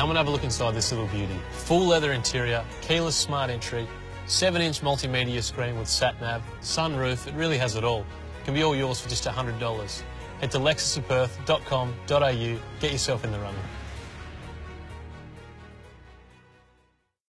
Come and have a look inside this little beauty. Full leather interior, keyless smart entry, 7-inch multimedia screen with sat-nav, sunroof, it really has it all. It can be all yours for just $100. Head to lexusofperth.com.au, get yourself in the running.